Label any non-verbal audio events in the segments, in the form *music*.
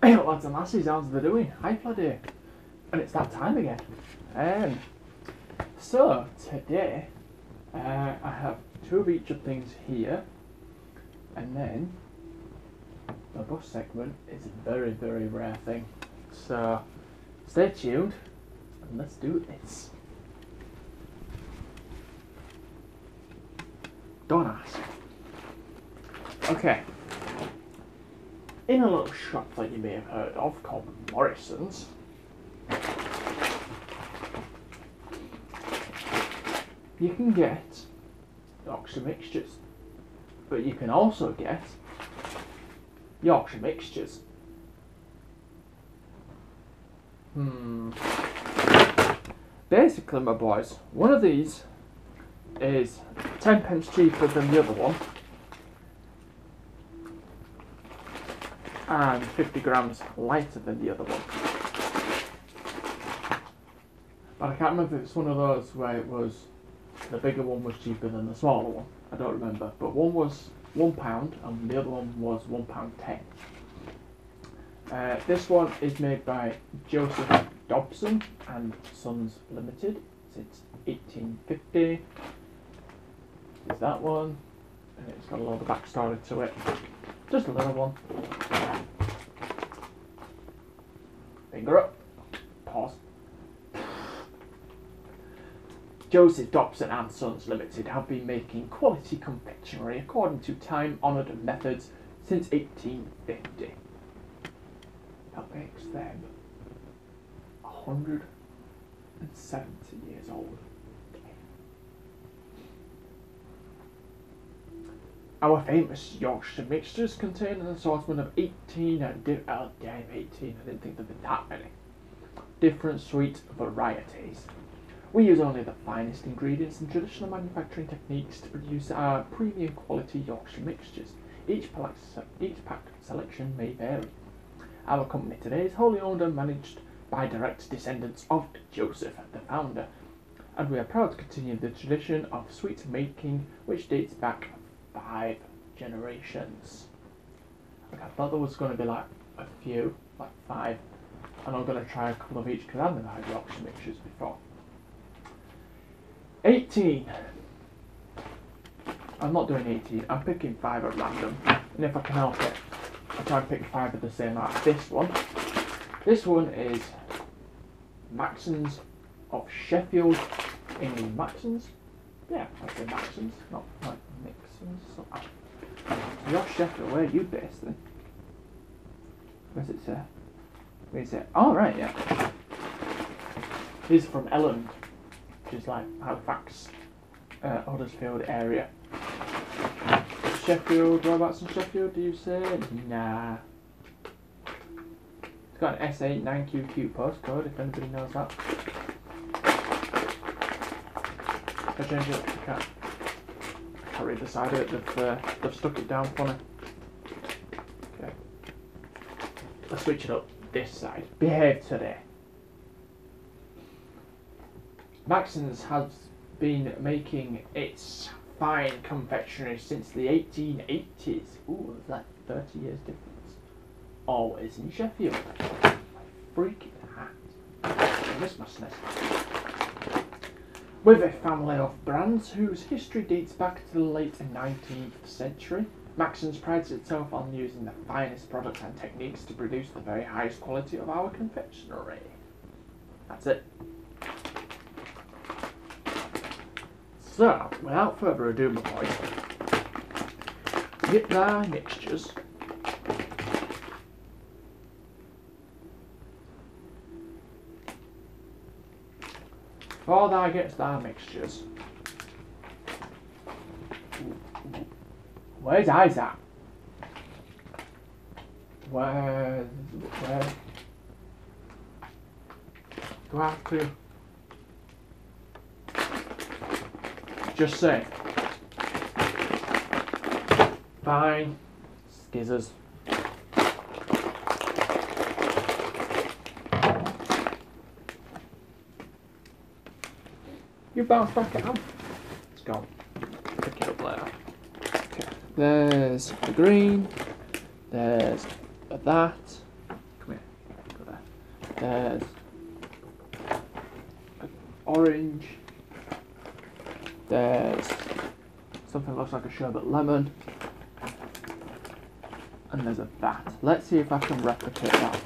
Hey, lads and lasses, how's they doing? Hi, Fladdy. And it's that time again. Um, so, today, uh, I have two of each of things here, and then the bus segment is a very, very rare thing. So, stay tuned, and let's do this. Don't ask. Okay. In a little shop that you may have heard of called Morrison's, you can get Yorkshire mixtures, but you can also get Yorkshire mixtures. Hmm. Basically, my boys, one of these is 10 pence cheaper than the other one. And 50 grams lighter than the other one. But I can't remember if it's one of those where it was the bigger one was cheaper than the smaller one. I don't remember. But one was one pound and the other one was one pound ten. Uh, this one is made by Joseph Dobson and Sons Limited since 1850. Is that one, and it's got a lot of backstory to it. Just a little one. Finger up. Pause. Joseph Dobson and Sons Limited have been making quality confectionery according to time-honoured methods since 1850. That makes them 170 years old. Our famous Yorkshire mixtures contain an assortment of 18, uh, di- oh damn 18, I didn't think there'd be that many, different sweet varieties. We use only the finest ingredients and traditional manufacturing techniques to produce our premium quality Yorkshire mixtures. Each each pack selection may vary. Our company today is wholly owned and managed by direct descendants of Joseph, the founder, and we are proud to continue the tradition of sweet making which dates back five generations. I thought there was going to be like a few, like five, and I'm going to try a couple of each because I've never had Yorkshire mixtures before. 18. I'm not doing 18, I'm picking 5 at random. And if I can help it, I'll try and pick 5 of the same like this one. This one is Maxons of Sheffield, England. Maxons? Yeah, I say Maxons, not like Mixons. So, you're Sheffield, where are you based then? Where's it say? Where's it? Oh, right, yeah. Are from Elland which is like Halifax, uh, Huddersfield area. Sheffield, whereabouts in Sheffield do you say? Nah. It's got an S8 9QQ postcode if anybody knows that. If I change it, I can't, I can't read the side of it, they've, uh, they've stuck it down for me. Okay. Let's switch it up this side. Behave today. Maxons has been making its fine confectionery since the 1880s. Ooh, is that 30 years difference? Always in Sheffield. My freaking hat. I miss my SNES. With a family of brands whose history dates back to the late 19th century, Maxons prides itself on using the finest products and techniques to produce the very highest quality of our confectionery. That's it. So, without further ado, my boys, get thy mixtures. Before thou gets thy mixtures, where's Isaac? Where, where? Do I have to? Just say. Fine. Skizzers. You bounce back it up. Let's go. Pick it up later. Okay. There's the green. There's that. Come here. Go there. There's orange. There's something that looks like a sherbet lemon. And there's a bat. Let's see if I can replicate that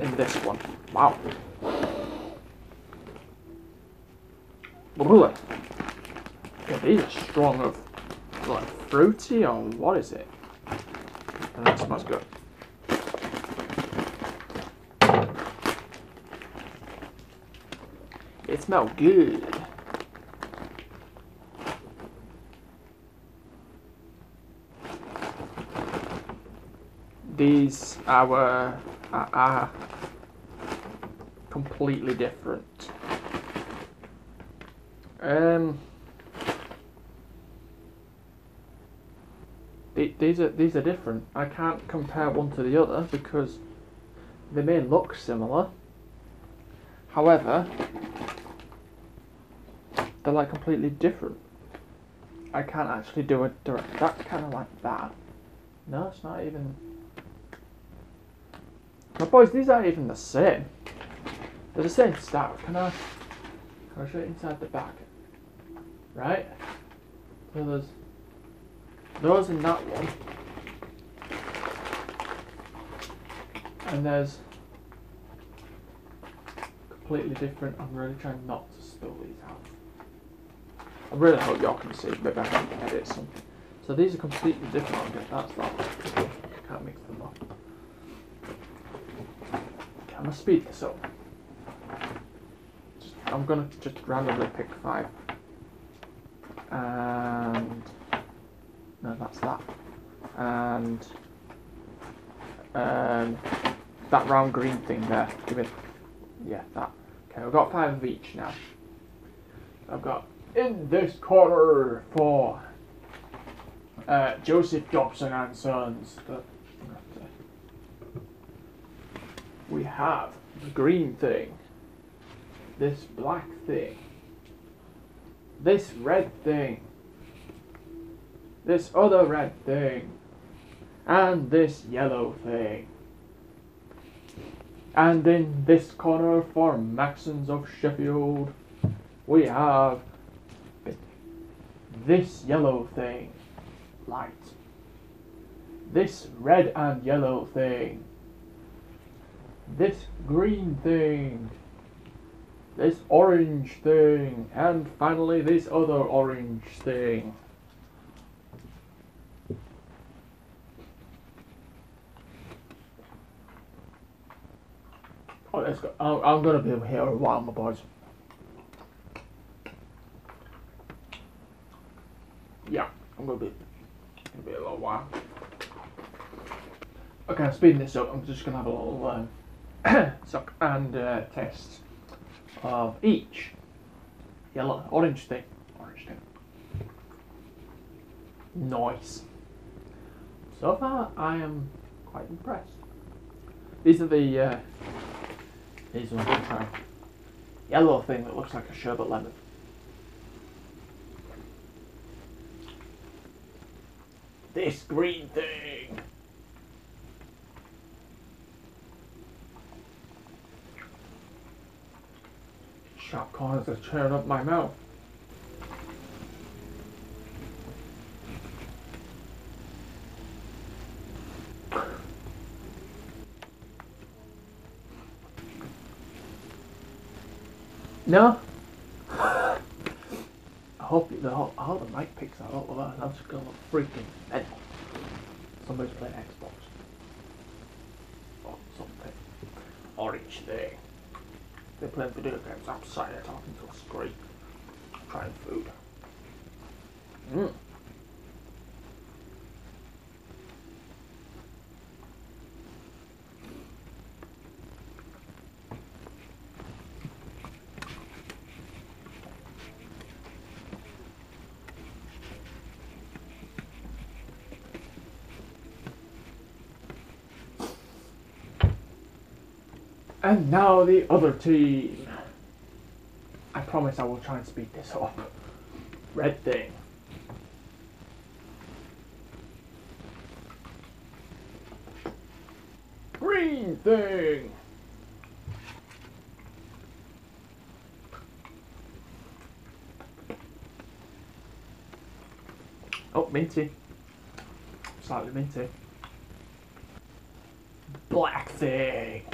in this one. Wow. Ooh. Yeah, these are strong of like fruity or what is it? And that smells good. It smells good. These are, uh, are, are completely different. Um, these are these are different. I can't compare one to the other because they may look similar. However, they're like completely different. I can't actually do a direct. That's kind of like that. No, it's not even. But boys, these aren't even the same. They're the same style. Can I? Can I show it inside the back? Right. So there's those in that one, and there's completely different. I'm really trying not to spill these out. I really hope y'all can see. Maybe I can edit some. So these are completely different. Okay, that's that. Can't mix them up. Okay, I'm gonna speed this up. Just, I'm gonna just randomly pick five. And no, that's that. And um, that round green thing there. Give it. Yeah, that. Okay, we've got five of each now. I've got in this corner for uh, Joseph Dobson and Sons. We have the green thing, this black thing, this red thing, this other red thing, and this yellow thing. And in this corner for Maxons of Sheffield, we have this yellow thing, light. This red and yellow thing. This green thing. This orange thing. And finally this other orange thing. Oh, let's go. I'm, I'm gonna be here a while, my boys. Yeah, I'm gonna be, gonna be a little while. Okay, I'm speeding this up. I'm just gonna have a little um, *coughs* suck and uh, test of each yellow, orange thing, orange thing. Nice. So far, I am quite impressed. These are the uh, these are gonna. Yellow thing that looks like a sherbet lemon. This green thing. Sharp corners are tearing up my mouth. No. I hope the I hope the mic picks that up. Otherwise, I'm just gonna look freaking mental. Somebody's playing Xbox or something. Orange thing. They're playing video games outside. Talking to a screen. Trying food. Mm. And now the other team. I promise I will try and speed this up. Red thing. Green thing! Oh, minty. Slightly minty. Black thing!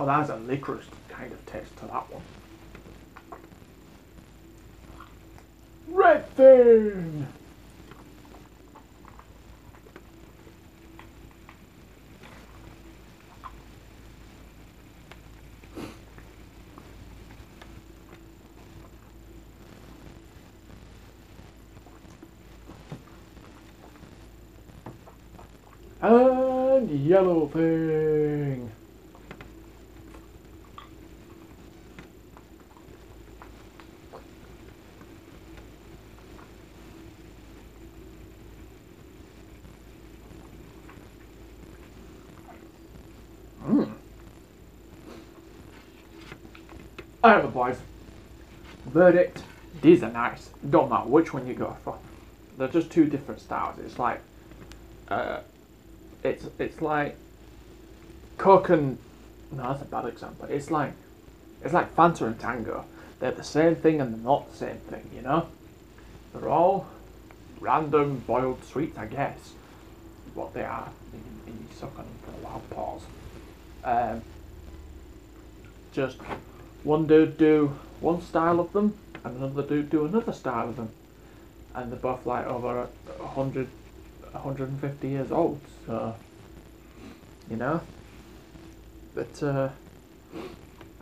Oh, that's a licorice kind of taste to that one. Red thing! And yellow thing. Mm. The boys. Verdict. These are nice. Don't matter which one you go for. They're just two different styles. It's like, uh, it's it's like Coke and no, that's a bad example. It's like it's like Fanta and Tango. They're the same thing and they're not the same thing. You know, they're all random boiled sweets, I guess. What they are, and you, and you suck on them for a while. Pause. Um, just one dude do one style of them, and another dude do another style of them, and they're both like over a hundred 150 years old, so you know. But uh,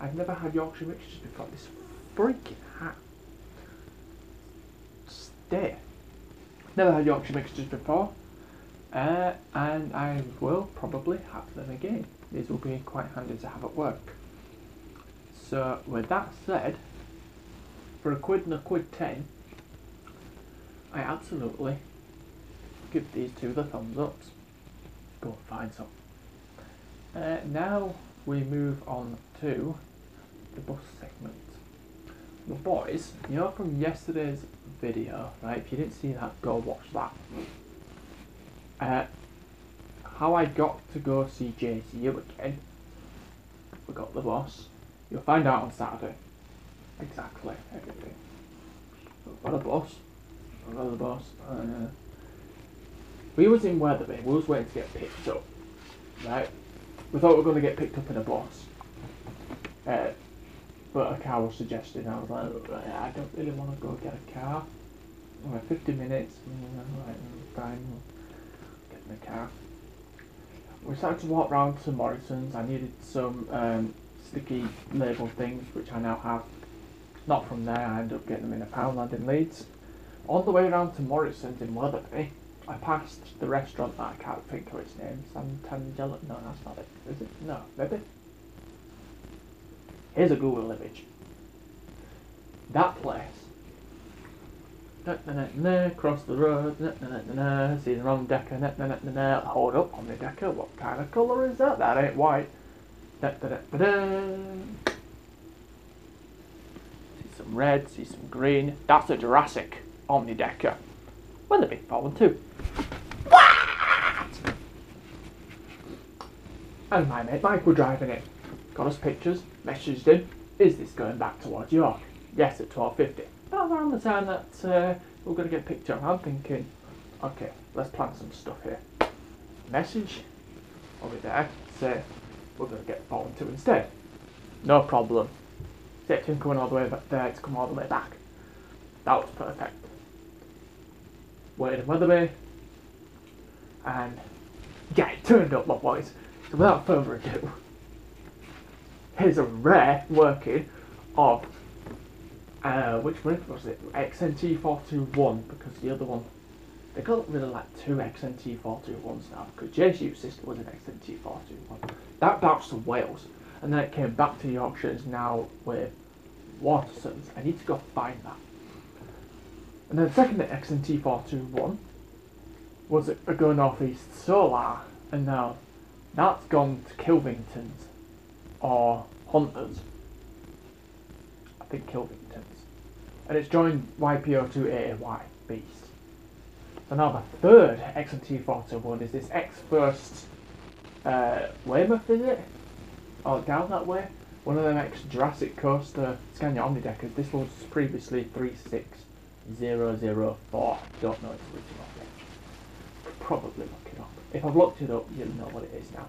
I've never had Yorkshire mixtures before. This freaking hat. Stay. Never had Yorkshire mixtures before, uh, and I will probably have them again. These will be quite handy to have at work. So with that said, for a quid and a quid ten, I absolutely give these two the thumbs ups. Go and find some. Uh, now we move on to the bus segment. Well, boys, you know from yesterday's video, right? If you didn't see that, go watch that. Uh, how I got to go see JSU again. We got the bus. You'll find out on Saturday. Exactly everything. A. We've got bus. Uh, we was in Wetherby. We was waiting to get picked up. Right? We thought we were going to get picked up in a bus. Uh, but a car was suggested. And I was like, right, I don't really want to go get a car. Alright, 50 minutes. Mm, Right, fine. We'll get in the car. We started to walk round to Morrison's. I needed some um, sticky label things, which I now have. Not from there, I ended up getting them in a Poundland in Leeds. On the way around to Morrison's in Wetherby, I passed the restaurant that I can't think of its name. Santangelo. No, that's not it. Is it? No, maybe. Here's a Google image. That place. Na, na, na, na, cross the road. See the wrong decker. Hold up on the decker. What kind of colour is that? That ain't white. Da, da, da, da, da. See some red, see some green. That's a Jurassic OmniDekka. Well, the big one too. What? And my mate Mike were driving it. Got us pictures, messaged him. Is this going back towards York? Yes, at 12.50. About around the time that uh, we're going to get picked up. I'm thinking, okay, let's plan some stuff here. Message over there, say we're going to get Bolton 2 instead. No problem. Set him coming all the way back there to come all the way back. That was perfect. Waited in Wetherby, and yeah, it turned up, my boys. So without further ado, here's a rare working of uh, which one was it? XNT421 because the other one they got rid of like two XNT421s now because JSU's sister was an XNT421. That bounced to Wales and then it came back to Yorkshire. It's now with Watersons. I need to go find that. And then the second XNT421 was a Go North East Solar, and now that's gone to Kilvington's or Hunters. I think Kilvington's. And it's joined YPO2AAY Beast. So now the third XNT40 one is this X-First uh, Weymouth, is it? Oh, down that way? One of them ex-Jurassic Coaster Scania OmniDekkas. This was previously 36004. Don't know its original. Probably look it up. If I've looked it up, you'll know what it is now.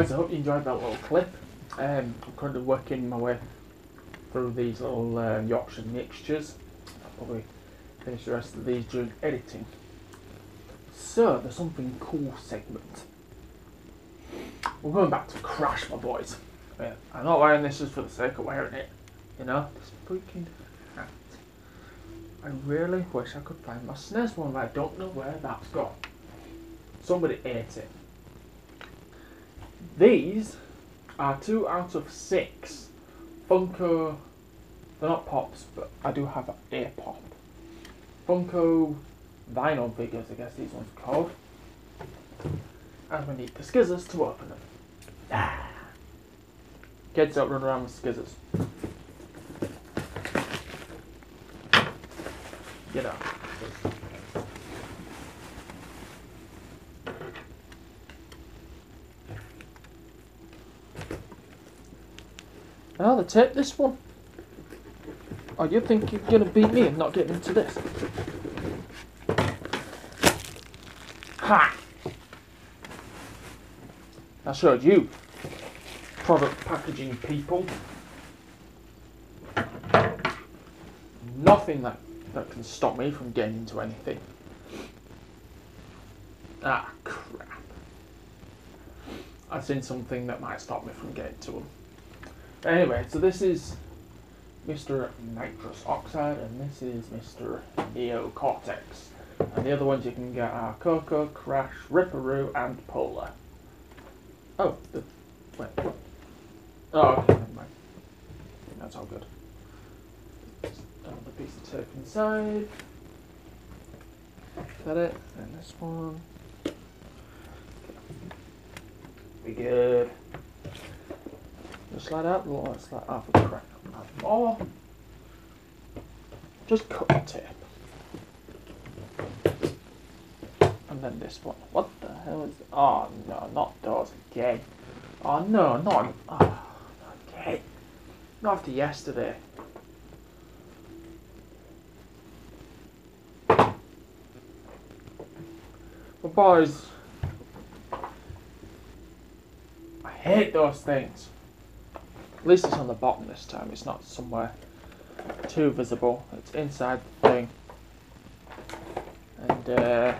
Guys, I hope you enjoyed that little clip. Um, I'm currently working my way through these little uh, Yorkshire mixtures. I'll probably finish the rest of these during editing. So, there's something cool segment. We're going back to Crash, my boys. Yeah, I'm not wearing this just for the sake of wearing it. You know, this freaking hat. I really wish I could find my SNES one, but I don't know where that's gone. Somebody ate it. These are two out of six Funko. They're not pops, but I do have a pop. Funko vinyl figures, I guess these ones are called. And we need the skizzers to open them. Ah. Kids don't run around with skizzers. You know. The tip this one. Oh, you think you're gonna beat me and not get into this? Ha! I showed you, product packaging people. Nothing that, that can stop me from getting into anything. Ah, crap. I've seen something that might stop me from getting to them. Anyway, so this is Mr. Nitros Oxide, and this is Mr. Neo Cortex. And the other ones you can get are Coco, Crash, Ripper Roo, and Polar. Oh, the, wait, what? Oh, okay, never mind. That's all good. Just Another piece of tape inside. Is that it? And this one. Be good. Just slide out the line, slide the crack. Or just cut the tape. And then this one. What the hell is Oh no, not those again. Oh no, not oh, not again. Not after yesterday. But boys, I hate those things. At least it's on the bottom this time, it's not somewhere too visible. It's inside the thing. And uh,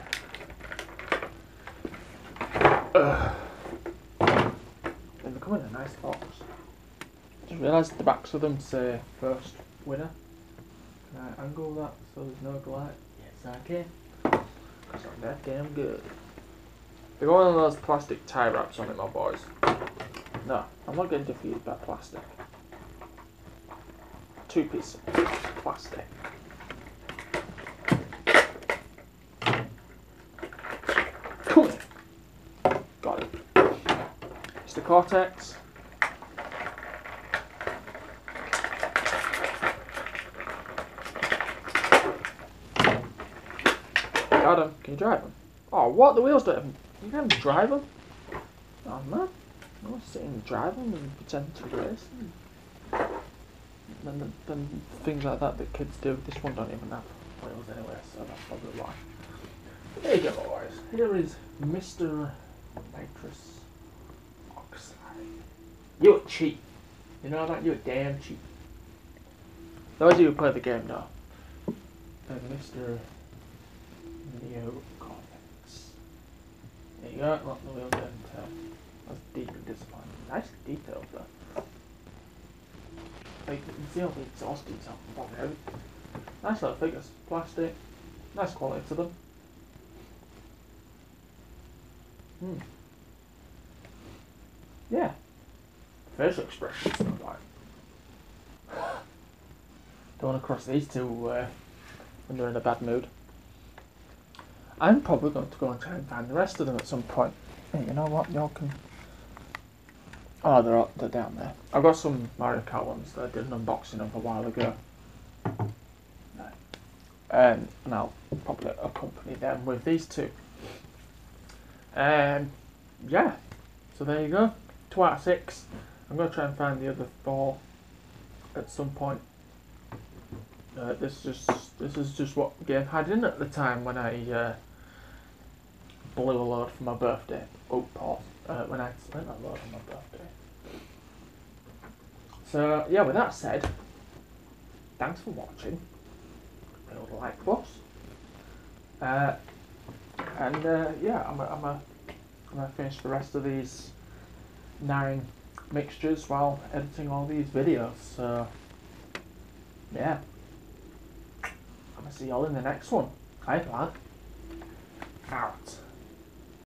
Ugh. They come in a nice box. Just realised the backs of them say first winner. Can I angle that so there's no glare? Yes, I can. Because I'm that damn good. They got one of those plastic tie wraps on it, my boys. No, I'm not getting defeated by plastic. Two pieces of plastic. Come on. Got it. It's the Cortex. Got him. Can you drive him? Oh, what? The wheels don't even. You can't drive him? Oh, man. I sitting driving and pretend to race. And then, things like that that kids do. This one don't even have wheels anyway, so that's probably why. There you go, boys. Here is Mr. Nitros Oxide. You're cheap. You know that? You're damn cheap. Those of you who play the game know. And Mr. Neo Cortex. There you go, lock the wheel down tail. That's deep and disappointing. Nice details though. Like, the exhaust detail out. Nice little figures. Plastic. Nice quality to them. Hmm. Yeah. Facial expressions like. *gasps* Don't want to cross these two uh, when they're in a bad mood. I'm probably going to go and try and find the rest of them at some point. Hey, you know what? Y'all can. Oh, they're up, they're down there. I've got some Mario Kart ones that I did an unboxing of a while ago. Um, and I'll probably accompany them with these two. Um, yeah. So there you go. Two out of six. I'm going to try and find the other four at some point. Uh, this just this is just what the game had in at the time when I uh, blew a load for my birthday. Oh, pause. Uh, when I spent a lot on my birthday. So yeah, with that said, thanks for watching. The like button. Uh, and uh, yeah, I'm a, I'm a, I'm gonna finish the rest of these nine mixtures while editing all these videos. So yeah. I'm gonna see y'all in the next one. Hi, plan. Out.